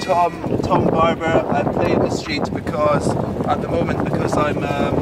Tom Tom Barbour. I play in the street because at the moment because I'm um,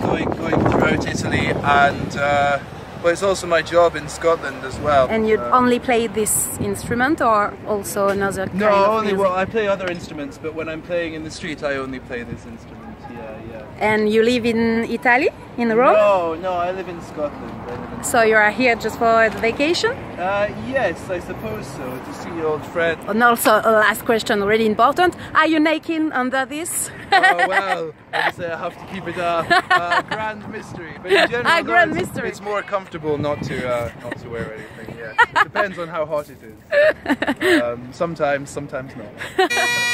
going going throughout Italy and. Uh, but it's also my job in Scotland as well. And you Uh, only play this instrument or also another kind No, only music? well, I play other instruments, but when I'm playing in the street, I only play this instrument. Yeah, yeah. And you live in Italy, in Rome? No, no, I live in Scotland. Live in So you are here just for the vacation? Uh, yes, I suppose so. To see old friends. And also, a last question, really important. Are you naked under this? oh well, I say I have to keep it a, a grand mystery. But in general, A grand it's, mystery. It's more comfortable not to uh, not to wear anything. Yeah, it depends on how hot it is. Um, sometimes, sometimes not.